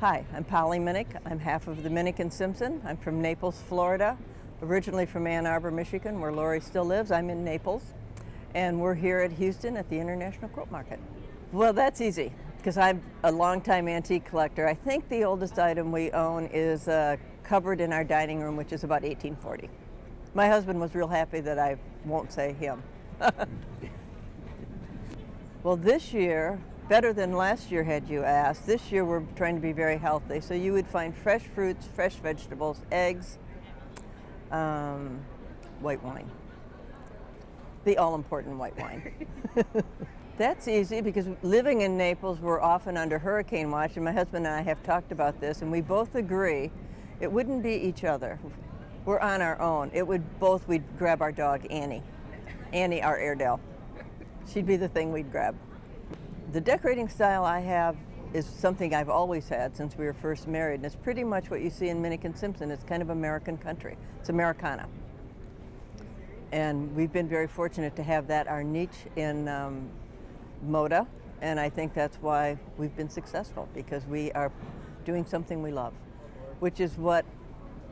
Hi, I'm Polly Minick. I'm half of the Minick and Simpson. I'm from Naples, Florida. Originally from Ann Arbor, Michigan, where Lori still lives. I'm in Naples. And we're here at Houston at the International Quilt Market. Well, that's easy because I'm a longtime antique collector. I think the oldest item we own is a cupboard in our dining room, which is about 1840. My husband was real happy that I won't say him. well, this year, better than last year had you asked, this year we're trying to be very healthy. So you would find fresh fruits, fresh vegetables, eggs, um, white wine. The all important white wine. That's easy because living in Naples, we're often under hurricane watch, and my husband and I have talked about this, and we both agree it wouldn't be each other. We're on our own. It would both, we'd grab our dog, Annie. Annie, our Airedale. She'd be the thing we'd grab. The decorating style I have is something I've always had since we were first married, and it's pretty much what you see in Minick and Simpson. It's kind of American country. It's Americana. And we've been very fortunate to have that our niche in um, Moda, and I think that's why we've been successful because we are doing something we love, which is what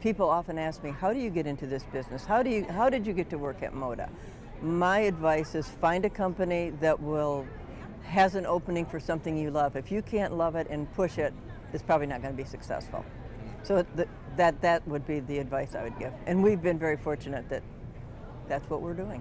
people often ask me, how do you get into this business? How do you how did you get to work at Moda? My advice is find a company that will has an opening for something you love. If you can't love it and push it, it's probably not going to be successful. So that that would be the advice I would give. And we've been very fortunate that that's what we're doing.